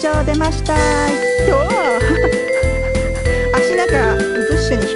出ました。今日 足なんかブッシュに